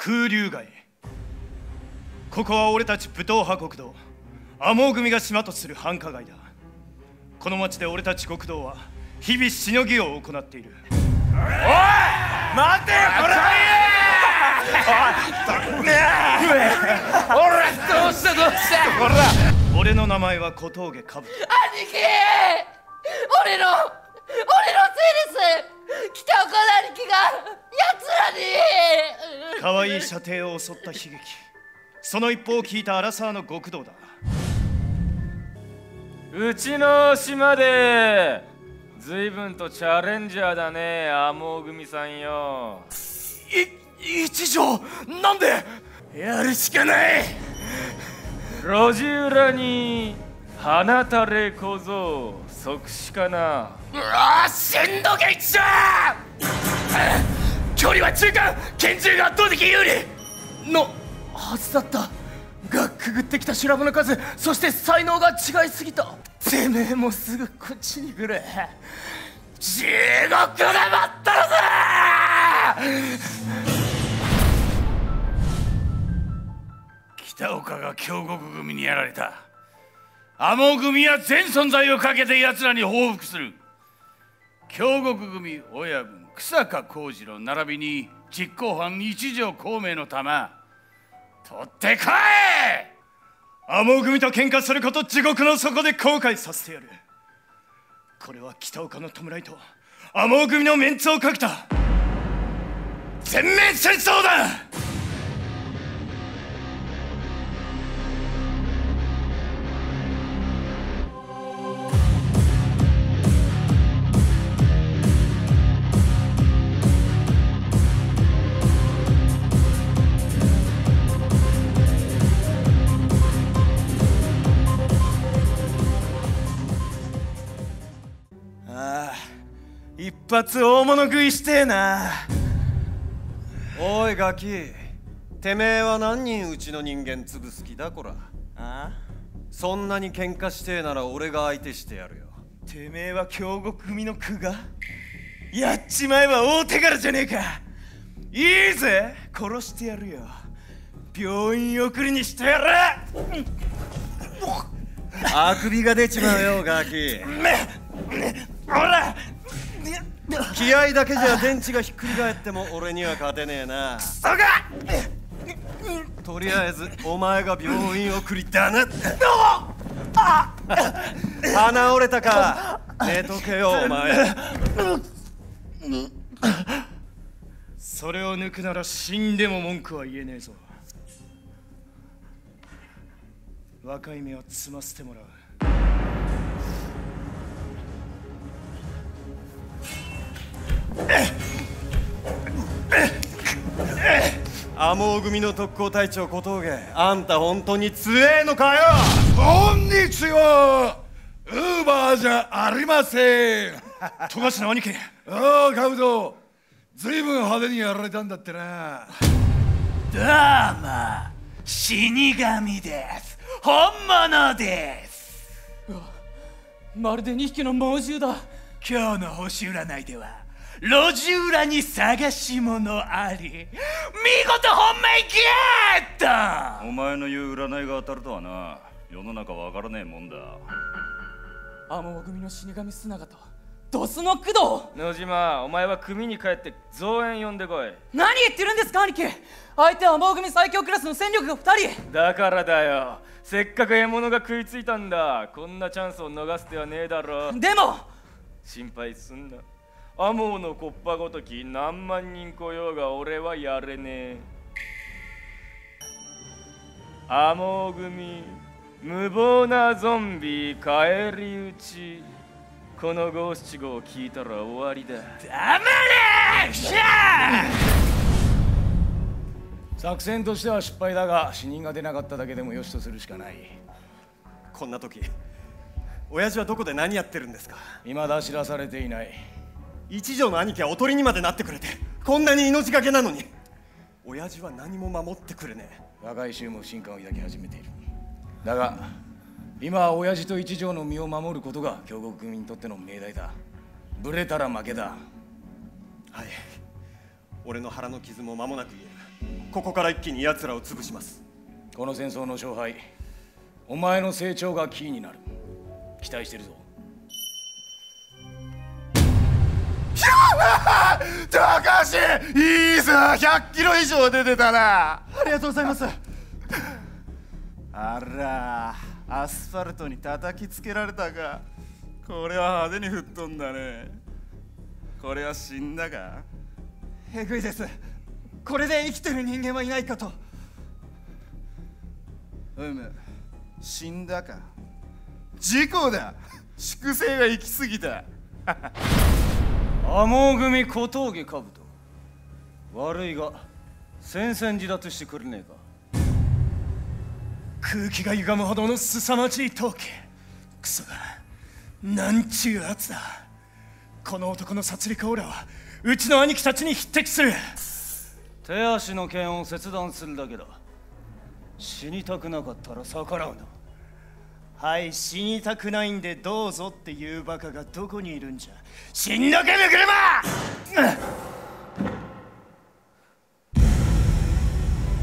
空流街ここは俺たち武闘派極道。天毛組が島とする繁華街だ。この町で俺たち極道は日々しのぎを行っている。待てよこ俺どうしたどうした。俺の名前は小峠かぶ兄貴！俺の俺のせいです！北岡の兄貴が奴らに。可愛い射程を襲った悲劇。その一報を聞いた荒沢の極道だ。うちの島で随分とチャレンジャーだね天毛組さんよ。い一条なんで？やるしかない。路地裏に放たれ小僧即死かな？うわーしんどけ一条距離は中間拳銃が圧倒的有利！のはずだった。がくぐってきた修羅場の数そして才能が違いすぎた。てめえもすぐこっちに来る地獄で待ったるぜ！北岡が京極組にやられた天羽組は全存在をかけて奴らに報復する。京極組親分草加幸次郎並びに実行犯一条孔明の玉。取ってこい！天毛組と喧嘩すること地獄の底で後悔させてやる。これは北岡の弔いと天毛組のメンツをかけた全面戦争だ！発大物食いしてえな。おいガキ。てめえは何人うちの人間潰す気だこら。あそんなに喧嘩してえなら俺が相手してやるよ。てめえは京極組の区が？やっちまえば大手柄じゃねえか。いいぜ殺してやるよ。病院送りにしてやる。あくびが出ちまうよガキ。ほら気合だけじゃ電池がひっくり返っても俺には勝てねえな。そが！とりあえずお前が病院送りだな。鼻折れたか。寝とけよお前。それを抜くなら死んでも文句は言えねえぞ。若い目を摘ませてもらう天毛組の特攻隊長小峠あんた本当に強えのかよ？こんにちはウーバーじゃありません。富樫の兄貴。おおカブト。ずいぶん派手にやられたんだってな。どうも死神です。本物です。まるで2匹の猛獣だ。今日の星占いでは路地裏に探し物あり見事本命ゲット！お前の言う占いが当たるとはな。世の中わからねえもんだ。天羽組の死神砂がとドスの工藤！野島お前は組に帰って増援呼んでこい。何言ってるんですか兄貴！相手は天羽組最強クラスの戦力が2人！だからだよ。せっかく獲物が食いついたんだ。こんなチャンスを逃す手はねえだろ。でも！心配すんなアモーのコッパごとき何万人来ようが俺はやれねえ。アモー組無謀なゾンビ返り討ち。この五七五を聞いたら終わりだ。黙れ!シャ作戦としては失敗だが死人が出なかっただけでもよしとするしかない。こんな時親父はどこで何やってるんですか?未だ知らされていない一条の兄貴はおとりにまでなってくれてこんなに命がけなのに。親父は何も守ってくれねえ。若い衆も不信感を抱き始めている。だが今は親父と一条の身を守ることが京極組にとっての命題だ。ブレたら負けだ。はい。俺の腹の傷も間もなく癒える。ここから一気に奴らを潰します。この戦争の勝敗お前の成長がキーになる。期待してるぞ高橋いいさ100キロ以上出てたな。ありがとうございます。あらアスファルトに叩きつけられたか。これは派手に吹っ飛んだね。これは死んだか？えぐいです。これで生きてる人間はいないかと。うむ死んだか。事故だ。粛清が行き過ぎた天組小峠兜。悪いが戦々自立してくれねえか。空気が歪むほどの凄まじい陶器クソがなんちゅうやつだ。この男の殺戮オーラはうちの兄貴たちに匹敵する。手足の剣を切断するだけだ。死にたくなかったら逆らうな。はい死にたくないんでどうぞっていうバカがどこにいるんじゃ。死んどけぬ車!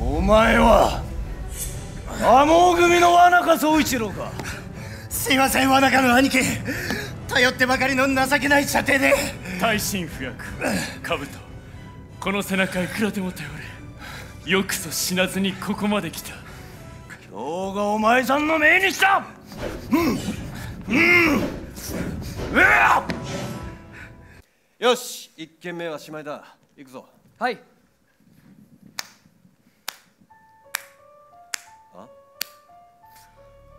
お前は天組の罠か宗一郎か。すいません罠かの兄貴。頼ってばかりの情けない射程で。大臣不役兜。この背中いくらでも頼れ。よくぞ死なずにここまで来た。今日がお前さんの命日だ!うんうんうわよし一軒目はしまいだ。行くぞ。はい。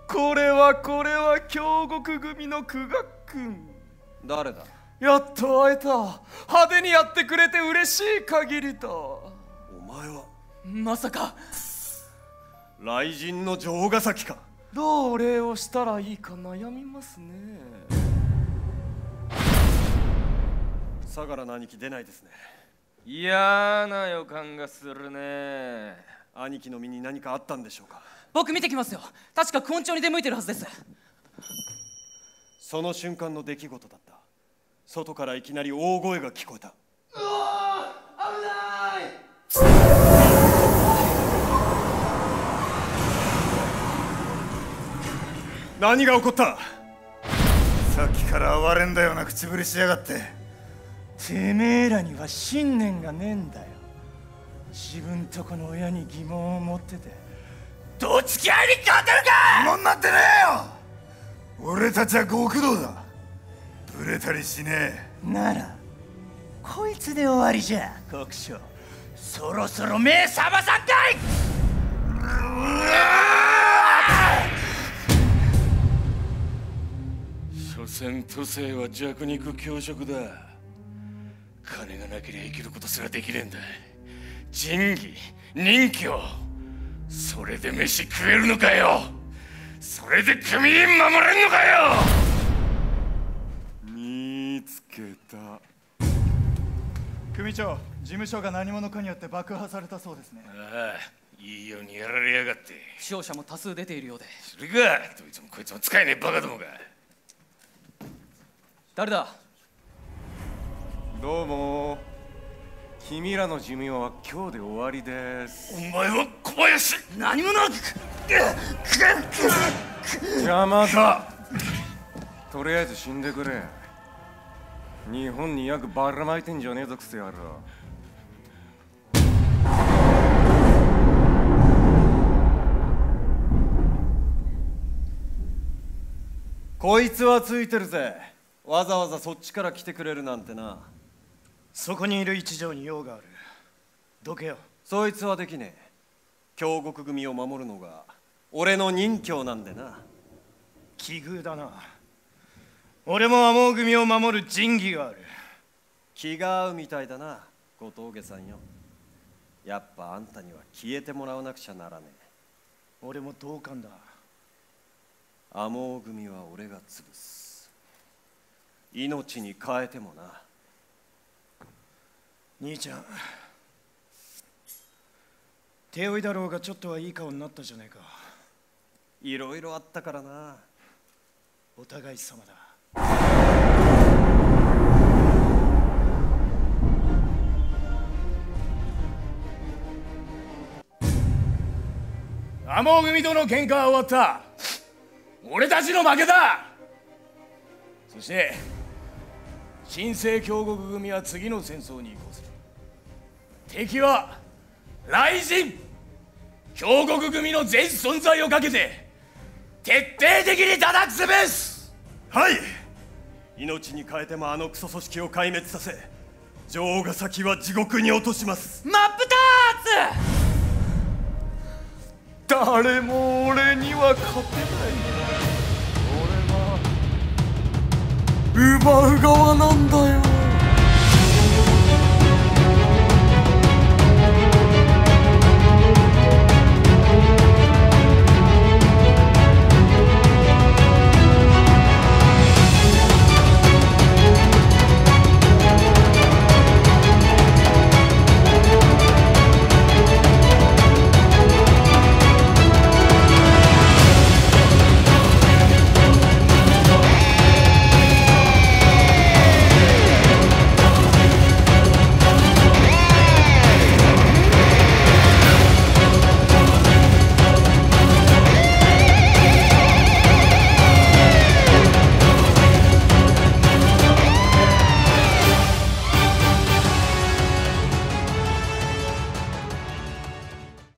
これはこれは京極組の久我君。誰だ？やっと会えた。派手にやってくれて嬉しい限りだ。お前は？まさか。雷神の城ヶ崎かどうお礼をしたらいいか悩みますね。相良の兄貴出ないですね。嫌な予感がするね。兄貴の身に何かあったんでしょうか。僕見てきますよ。確か根性に出向いてるはずです。その瞬間の出来事だった。外からいきなり大声が聞こえた何が起こった？さっきから哀れんだような口ぶりしやがって。てめえらには信念がねえんだよ。自分とこの親に疑問を持ってて。どっちき合いに勝てるか！もんなってねえよ！俺たちは極道だ。ブレたりしねならこいつで終わりじゃ国将そろそろ目覚まさんかい所詮都政は弱肉強食だ。金がなけりゃ生きることすらできねえんだ。仁義任侠それで飯食えるのかよ。それで組員守れんのかよ。え見つけた。組長事務所が何者かによって爆破されたそうですね。ああいいようにやられやがって。負傷者も多数出ているようで。それかどいつもこいつも使えねえバカどもが誰だ？どうも。君らの寿命は今日で終わりです。お前は小林。何者邪魔だ。とりあえず死んでくれ。日本に約ばらまいてんじゃねえぞクソ野郎。こいつはついてるぜわざわざそっちから来てくれるなんてな。そこにいる一条に用がある。どけよ。そいつはできねえ。京極組を守るのが俺の任侠なんでな。奇遇だな。俺も天組を守る仁義がある。気が合うみたいだな小峠さんよ。やっぱあんたには消えてもらわなくちゃならねえ。俺も同感だ。天羽組は俺が潰す命に変えてもな。兄ちゃん手負いだろうがちょっとはいい顔になったじゃねえか。いろいろあったからな。お互い様だ。天組との喧嘩は終わった。俺たちの負けだ。そして新生強国組は次の戦争に移行する。敵は雷神強国組の全存在をかけて徹底的に叩き潰すはい。命に変えてもあのクソ組織を壊滅させ女王が先は地獄に落とします。真っ二つ。誰も俺には勝てない Über Gauernandeil.